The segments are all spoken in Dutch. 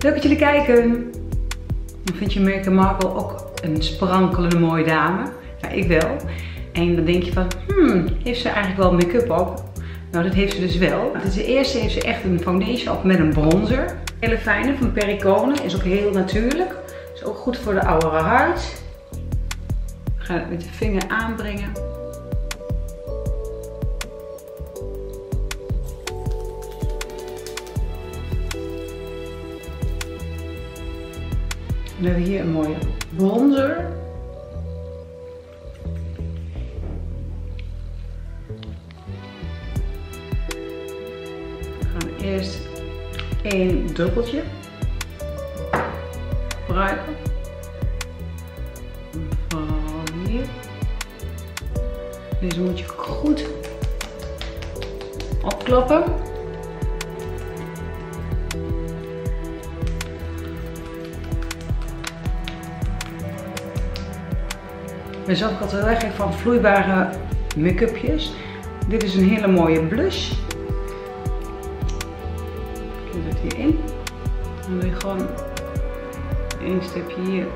Leuk dat jullie kijken. Vind je Merke Markle ook een sprankelende mooie dame? Ja, ik wel. En dan denk je van, hmm, heeft ze eigenlijk wel make-up op? Nou, dat heeft ze dus wel. Dus de eerste heeft ze echt een foundation op met een bronzer. Hele fijne van Perricone. Is ook heel natuurlijk. Is ook goed voor de oudere huid. Ik ga het met de vinger aanbrengen. Dan hebben we hier een mooie bronzer. We gaan eerst één druppeltje gebruiken. Van hier. Deze moet je goed opkloppen. Ben zelf altijd heel erg van vloeibare make-upjes. Dit is een hele mooie blush. Ik zet het hierin. Dan doe je gewoon één stipje hier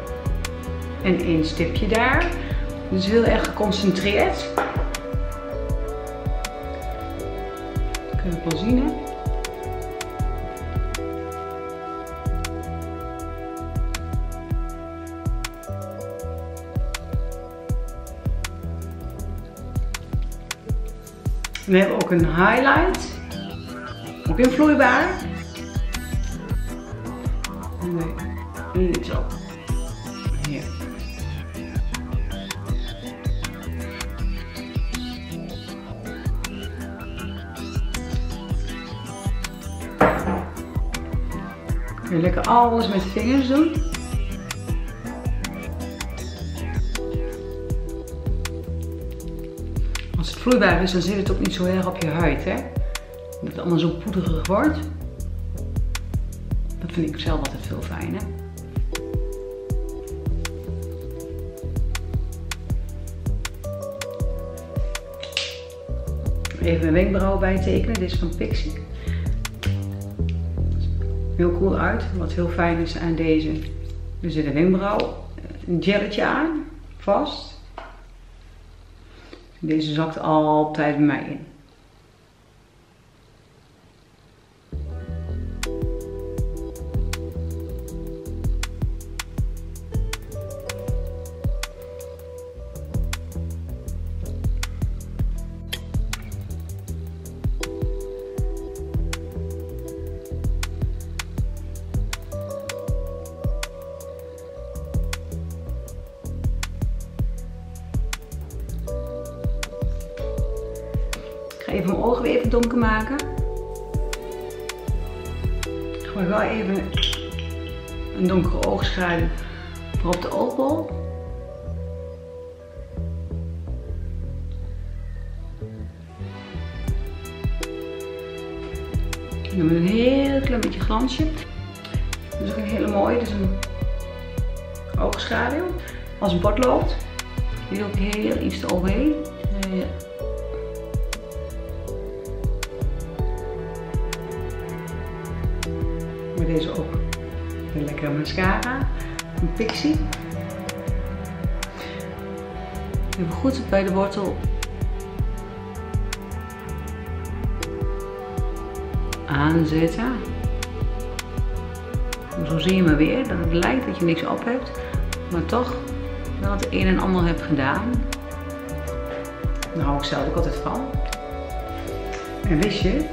en één stipje daar. Dus heel erg geconcentreerd. Kun je wel zien hè. We hebben ook een highlight. Ook in vloeibaar. Nee, zo. Hier. Kun je lekker alles met vingers doen. Als het vloeibaar is, dan zit het ook niet zo erg op je huid. Hè? Dat het allemaal zo poederig wordt. Dat vind ik zelf altijd veel fijner. Even mijn wenkbrauw bijtekenen. Dit is van Pixie. Heel cool uit. Wat heel fijn is aan deze. Er zit een wenkbrauw, een gelletje aan, vast. Deze zakt altijd bij mij in. Even mijn ogen weer even donker maken. Ik gooi wel even een donkere oogschaduw voor op de oogbol. En dan een heel klein beetje glansje. Dat is ook een hele mooie, dus een oogschaduw. Als een potlood. Die ook heel iets eroverheen. Deze ook een lekkere mascara. Een Pixie. Even goed bij de wortel aanzetten. Zo zie je maar weer dat het lijkt dat je niks op hebt, maar toch wel het een en ander hebt gedaan. Daar hou ik zelf ook altijd van. En wist je?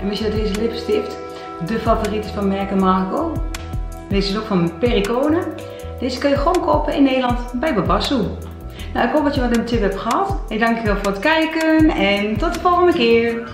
En wist je dat deze lipstift de favoriet is van Merken Marco? Deze is ook van Pericone. Deze kun je gewoon kopen in Nederland bij Babassou. Nou, ik hoop dat je wat een tip hebt gehad. Ik dank je wel voor het kijken en tot de volgende keer.